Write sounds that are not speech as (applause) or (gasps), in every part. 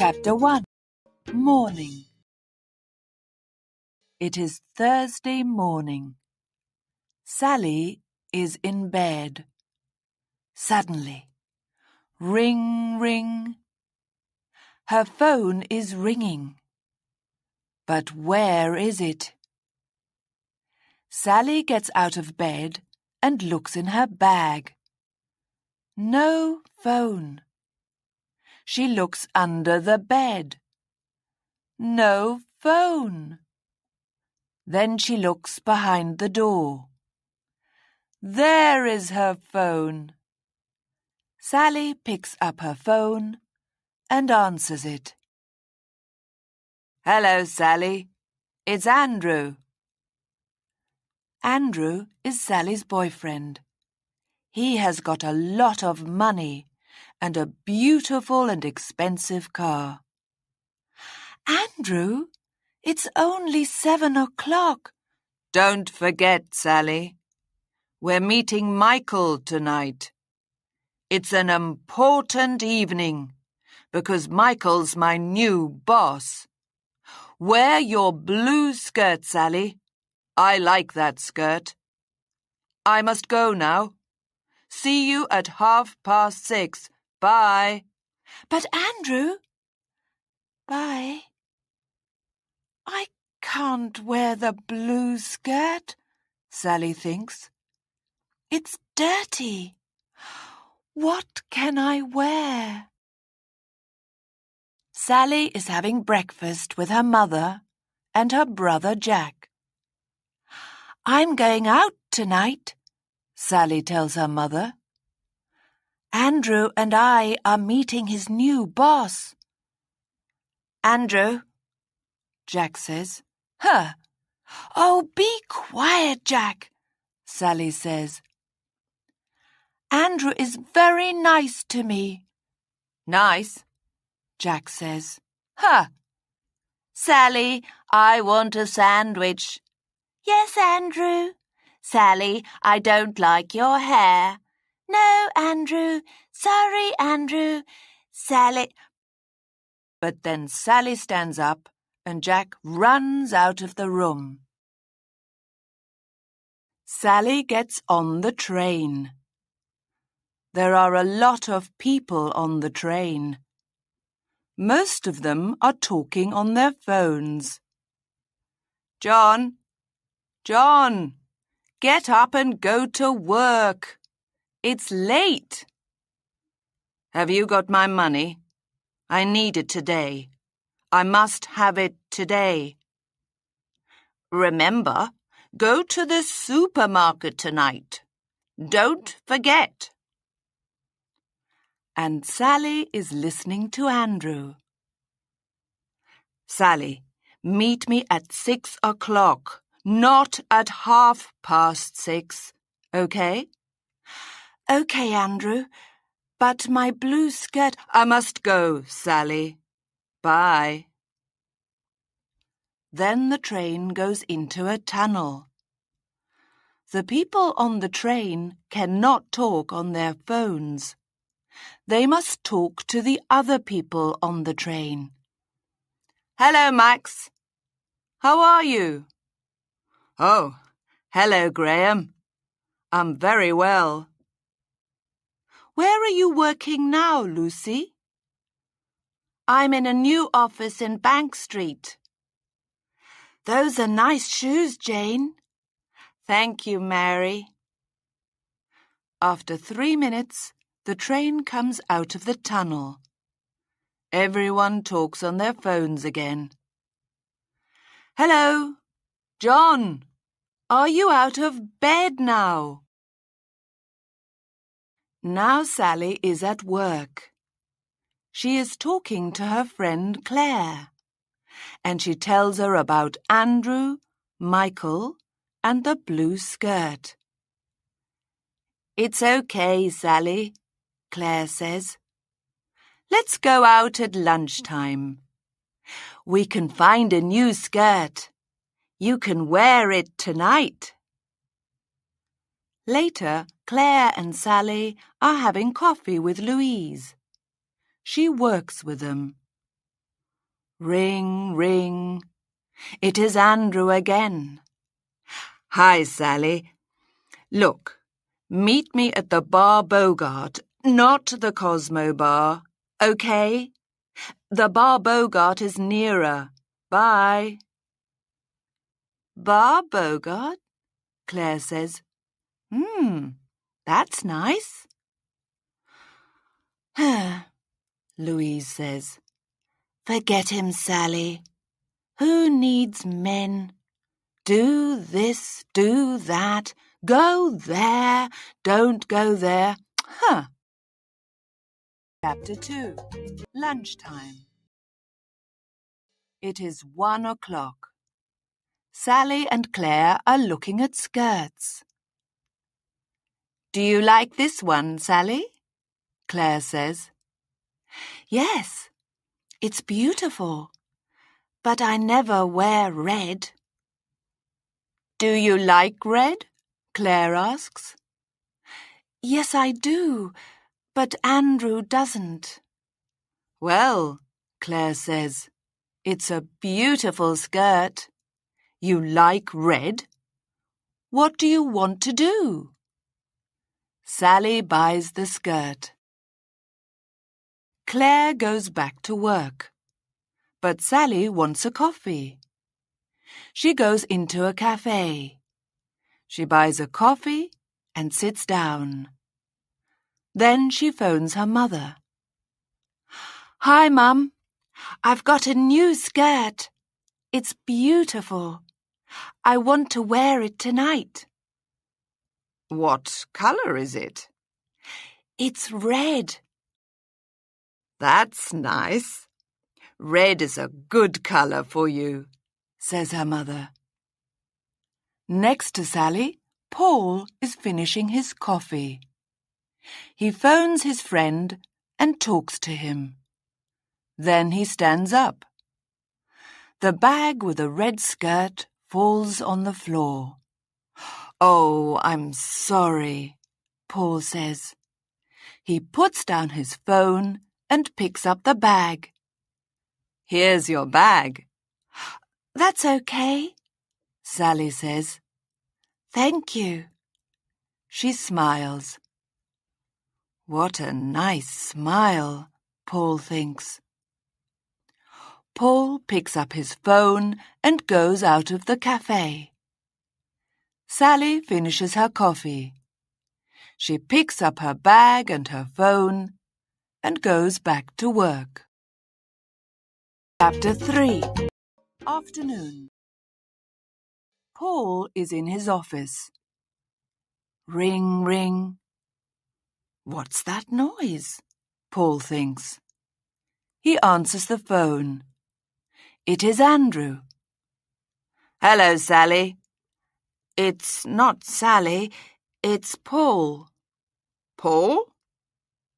Chapter 1 Morning It is Thursday morning. Sally is in bed. Suddenly, ring, ring. Her phone is ringing. But where is it? Sally gets out of bed and looks in her bag. No phone. She looks under the bed. No phone. Then she looks behind the door. There is her phone. Sally picks up her phone and answers it. Hello, Sally. It's Andrew. Andrew is Sally's boyfriend. He has got a lot of money and a beautiful and expensive car. Andrew, it's only seven o'clock. Don't forget, Sally. We're meeting Michael tonight. It's an important evening because Michael's my new boss. Wear your blue skirt, Sally. I like that skirt. I must go now. See you at half past six. Bye. But Andrew. Bye. I can't wear the blue skirt, Sally thinks. It's dirty. What can I wear? Sally is having breakfast with her mother and her brother Jack. I'm going out tonight, Sally tells her mother. Andrew and I are meeting his new boss. Andrew, Jack says. Huh. Oh, be quiet, Jack, Sally says. Andrew is very nice to me. Nice, Jack says. Huh. Sally, I want a sandwich. Yes, Andrew. Sally, I don't like your hair. No, Andrew. Sorry, Andrew. Sally. But then Sally stands up and Jack runs out of the room. Sally gets on the train. There are a lot of people on the train. Most of them are talking on their phones. John, John, get up and go to work. It's late. Have you got my money? I need it today. I must have it today. Remember, go to the supermarket tonight. Don't forget. And Sally is listening to Andrew. Sally, meet me at six o'clock, not at half past six, okay? Okay, Andrew, but my blue skirt. I must go, Sally. Bye. Then the train goes into a tunnel. The people on the train cannot talk on their phones. They must talk to the other people on the train. Hello, Max. How are you? Oh, hello, Graham. I'm very well. Where are you working now, Lucy? I'm in a new office in Bank Street. Those are nice shoes, Jane. Thank you, Mary. After three minutes, the train comes out of the tunnel. Everyone talks on their phones again. Hello, John. Are you out of bed now? Now Sally is at work. She is talking to her friend Claire, and she tells her about Andrew, Michael, and the blue skirt. It's okay, Sally, Claire says. Let's go out at lunchtime. We can find a new skirt. You can wear it tonight. Later, Claire and Sally are having coffee with Louise. She works with them. Ring, ring. It is Andrew again. Hi, Sally. Look, meet me at the Bar Bogart, not the Cosmo Bar, okay? The Bar Bogart is nearer. Bye. Bar Bogart? Claire says. Hmm, that's nice. Huh (sighs) Louise says. Forget him, Sally. Who needs men? Do this, do that, go there, don't go there. Huh. Chapter 2 Lunchtime It is one o'clock. Sally and Claire are looking at skirts. Do you like this one, Sally? Claire says. Yes, it's beautiful, but I never wear red. Do you like red? Claire asks. Yes, I do, but Andrew doesn't. Well, Claire says, it's a beautiful skirt. You like red? What do you want to do? Sally buys the skirt. Claire goes back to work, but Sally wants a coffee. She goes into a cafe. She buys a coffee and sits down. Then she phones her mother. Hi, Mum. I've got a new skirt. It's beautiful. I want to wear it tonight. What colour is it? It's red. That's nice. Red is a good colour for you, says her mother. Next to Sally, Paul is finishing his coffee. He phones his friend and talks to him. Then he stands up. The bag with a red skirt falls on the floor. Oh, I'm sorry, Paul says. He puts down his phone and picks up the bag. Here's your bag. That's okay, Sally says. Thank you. She smiles. What a nice smile, Paul thinks. Paul picks up his phone and goes out of the cafe. Sally finishes her coffee. She picks up her bag and her phone and goes back to work. Chapter 3 Afternoon Paul is in his office. Ring, ring. What's that noise? Paul thinks. He answers the phone. It is Andrew. Hello, Sally. It's not Sally, it's Paul. Paul?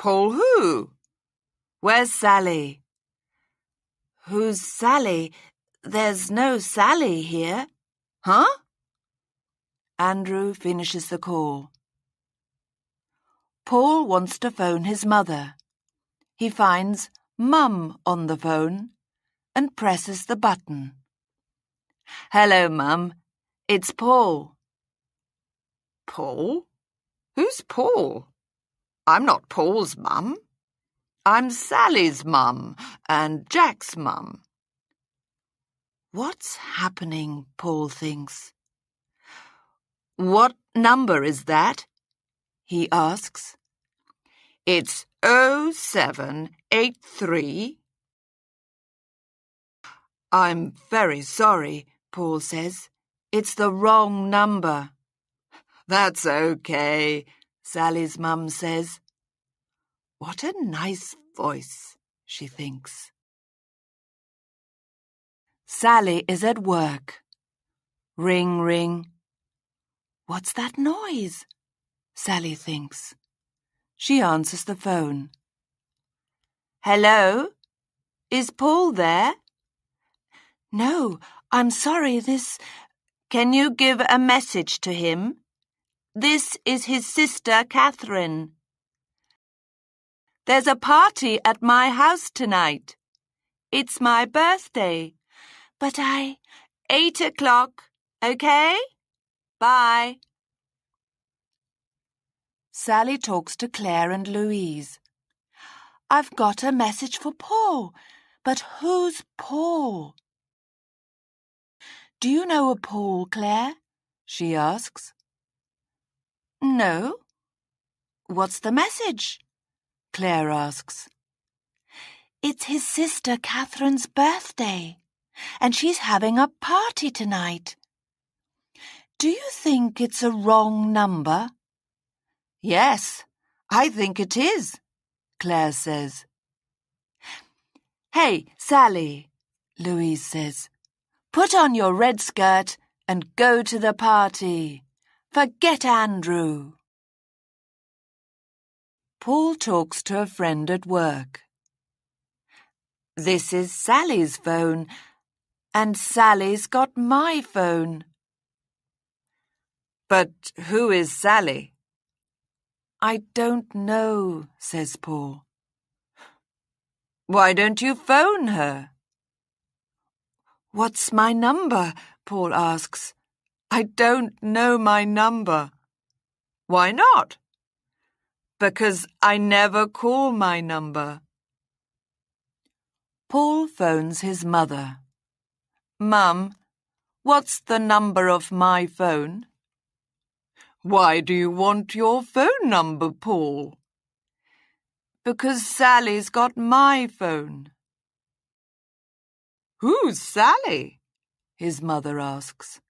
Paul who? Where's Sally? Who's Sally? There's no Sally here. Huh? Andrew finishes the call. Paul wants to phone his mother. He finds Mum on the phone and presses the button. Hello, Mum. It's Paul. Paul? Who's Paul? I'm not Paul's mum. I'm Sally's mum and Jack's mum. What's happening, Paul thinks. What number is that? he asks. It's 0783. I'm very sorry, Paul says. It's the wrong number. That's okay, Sally's mum says. What a nice voice, she thinks. Sally is at work. Ring, ring. What's that noise? Sally thinks. She answers the phone. Hello? Is Paul there? No, I'm sorry, this. Can you give a message to him? This is his sister, Catherine. There's a party at my house tonight. It's my birthday. But I. Eight o'clock, okay? Bye. Sally talks to Claire and Louise. I've got a message for Paul. But who's Paul? Do you know a Paul, Claire? she asks. No. What's the message? Claire asks. It's his sister Catherine's birthday, and she's having a party tonight. Do you think it's a wrong number? Yes, I think it is, Claire says. Hey, Sally, Louise says. Put on your red skirt and go to the party. Forget Andrew. Paul talks to a friend at work. This is Sally's phone, and Sally's got my phone. But who is Sally? I don't know, says Paul. Why don't you phone her? What's my number? Paul asks. I don't know my number. Why not? Because I never call my number. Paul phones his mother. Mum, what's the number of my phone? Why do you want your phone number, Paul? Because Sally's got my phone. Who's Sally? his mother asks.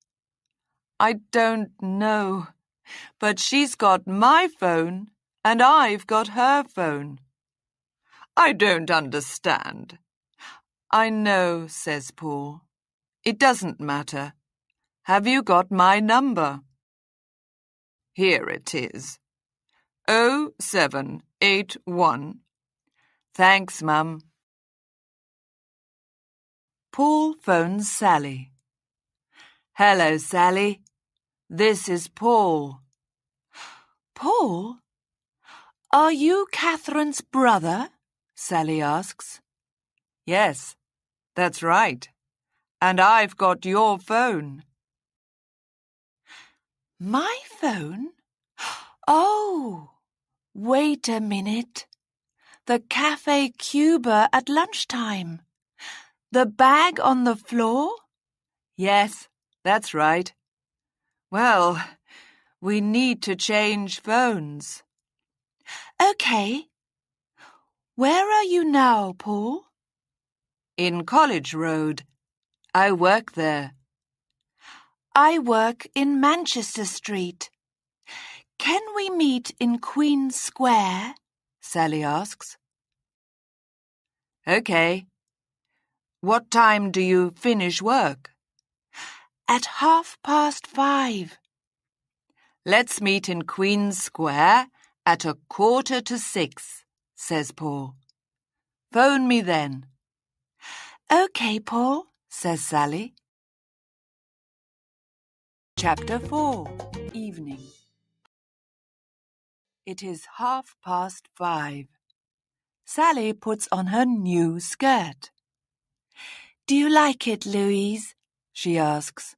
I don't know, but she's got my phone and I've got her phone. I don't understand. I know, says Paul. It doesn't matter. Have you got my number? Here it is. Oh seven eight one. Thanks, Mum. Paul phones Sally. Hello, Sally. This is Paul. Paul? Are you Catherine's brother? Sally asks. Yes, that's right. And I've got your phone. My phone? Oh, wait a minute. The Cafe Cuba at lunchtime. The bag on the floor? Yes, that's right. Well, we need to change phones. OK. Where are you now, Paul? In College Road. I work there. I work in Manchester Street. Can we meet in Queen Square? Sally asks. OK. What time do you finish work? At half past five. Let's meet in Queen Square at a quarter to six, says Paul. Phone me then. OK, Paul, says Sally. Chapter 4 Evening It is half past five. Sally puts on her new skirt. Do you like it, Louise? she asks.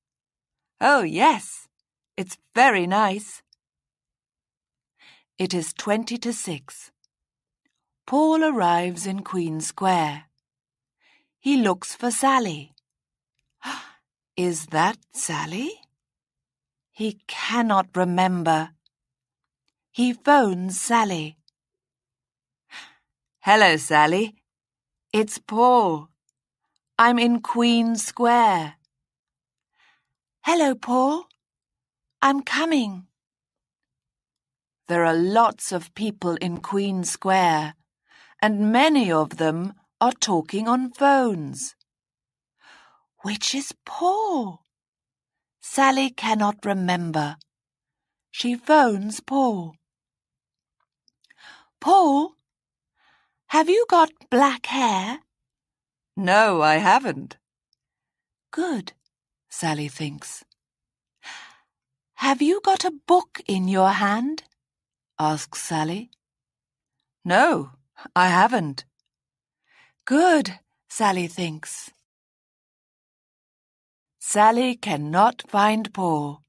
Oh, yes. It's very nice. It is twenty to six. Paul arrives in Queen Square. He looks for Sally. (gasps) Is that Sally? He cannot remember. He phones Sally. (gasps) Hello, Sally. It's Paul. I'm in Queen Square. Hello, Paul. I'm coming. There are lots of people in Queen Square, and many of them are talking on phones. Which is Paul? Sally cannot remember. She phones Paul. Paul, have you got black hair? No, I haven't. Good, Sally thinks. Have you got a book in your hand? asks Sally. No, I haven't. Good, Sally thinks. Sally cannot find Paul.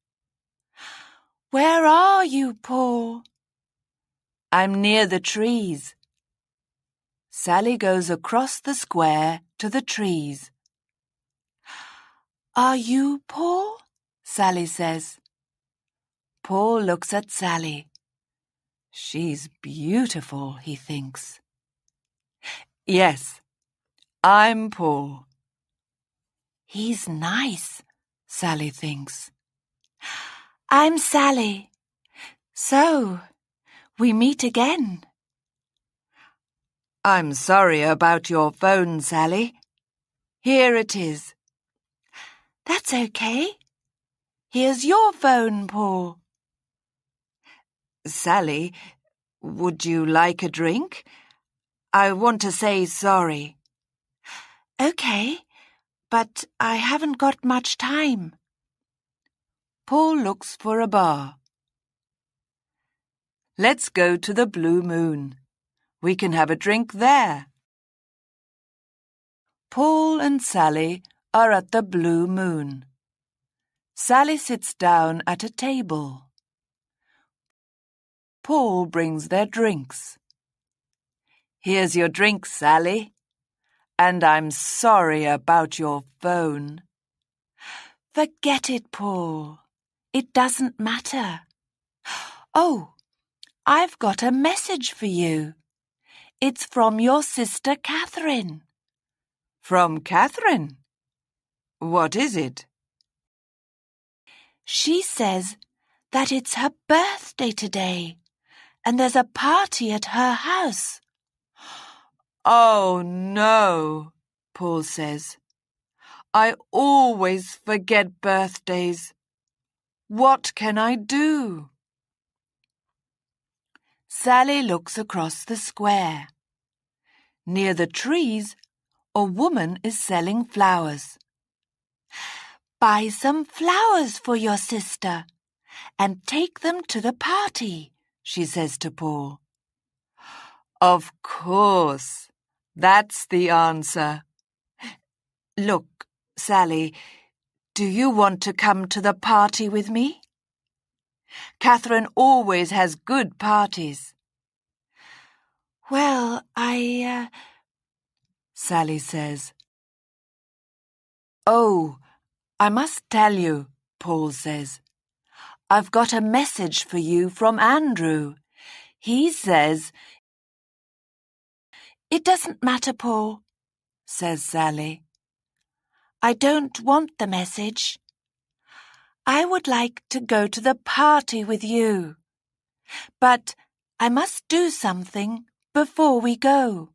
Where are you, Paul? I'm near the trees. Sally goes across the square to the trees. Are you Paul? Sally says. Paul looks at Sally. She's beautiful, he thinks. Yes, I'm Paul. He's nice, Sally thinks. I'm Sally. So, we meet again. I'm sorry about your phone, Sally. Here it is. That's okay. Here's your phone, Paul. Sally, would you like a drink? I want to say sorry. Okay, but I haven't got much time. Paul looks for a bar. Let's go to the Blue Moon. We can have a drink there. Paul and Sally are at the Blue Moon. Sally sits down at a table. Paul brings their drinks. Here's your drink, Sally. And I'm sorry about your phone. Forget it, Paul. It doesn't matter. (gasps) Oh, I've got a message for you. It's from your sister Catherine. From Catherine? What is it? She says that it's her birthday today and there's a party at her house. Oh no, Paul says. I always forget birthdays. What can I do? Sally looks across the square. Near the trees, a woman is selling flowers. Buy some flowers for your sister and take them to the party, she says to Paul. Of course. That's the answer. Look, Sally, do you want to come to the party with me? Catherine always has good parties. Well, I, uh... Sally says. Oh, I must tell you, Paul says. I've got a message for you from Andrew. He says it doesn't matter, Paul, says Sally. I don't want the message. I would like to go to the party with you. But I must do something before we go.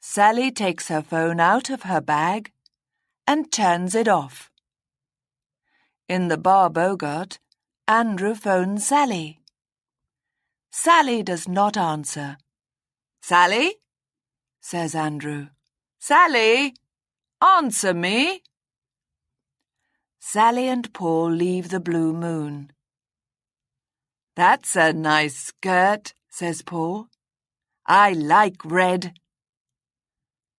Sally takes her phone out of her bag and turns it off. In the bar Bogart, Andrew phones Sally. Sally does not answer. Sally? says Andrew. Sally, answer me. Sally and Paul leave the blue moon. That's a nice skirt, says Paul. I like red.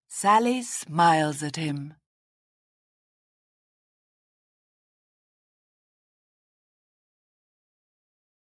Sally smiles at him.